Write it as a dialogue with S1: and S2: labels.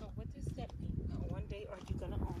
S1: So what does that mean? Uh, One day are you gonna own?